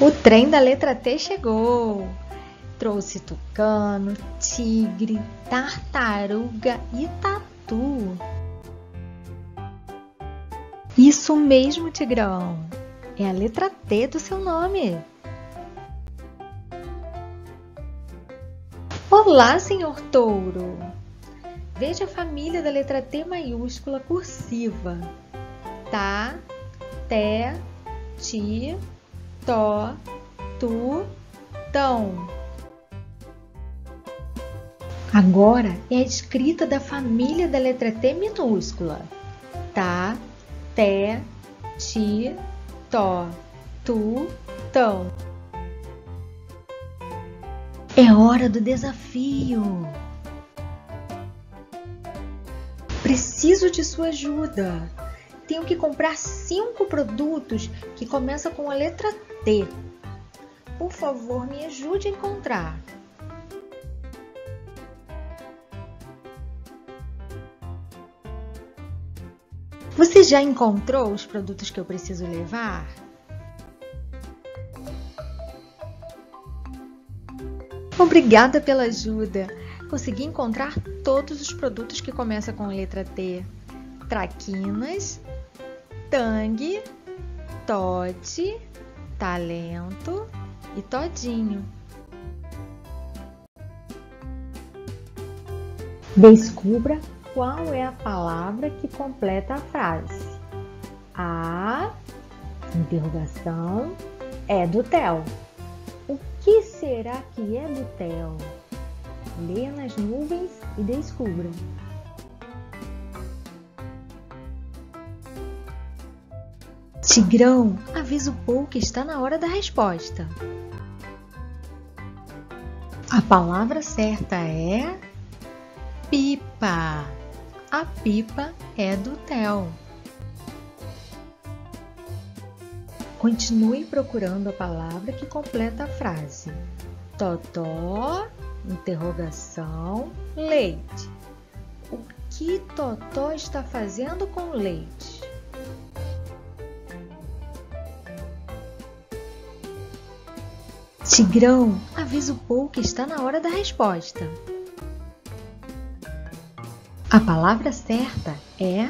O trem da letra T chegou. Trouxe tucano, tigre, tartaruga e tatu. Isso mesmo, Tigrão. É a letra T do seu nome. Olá, senhor touro. Veja a família da letra T maiúscula cursiva. Tá, té, ti, tó, tu, tão. Agora é a escrita da família da letra T minúscula. Tá, té, ti, tó, tu, tão. É hora do desafio. Preciso de sua ajuda. Tenho que comprar cinco produtos que começam com a letra T. Por favor, me ajude a encontrar. Você já encontrou os produtos que eu preciso levar? Obrigada pela ajuda! Consegui encontrar todos os produtos que começam com a letra T: traquinas, tangue, tote, talento e todinho. Descubra qual é a palavra que completa a frase. A interrogação é do Theo. O que será que é do Theo? Leia nas nuvens e descubra. Tigrão, avisa o Paul que está na hora da resposta. A palavra certa é pipa. A pipa é do Theo. Continue procurando a palavra que completa a frase. Totó, interrogação, leite. O que Totó está fazendo com leite? Tigrão, avisa o Paul que está na hora da resposta. A palavra certa é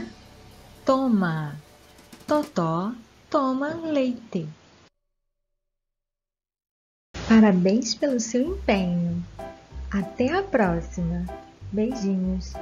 toma. Totó toma leite. Parabéns pelo seu empenho. Até a próxima. Beijinhos.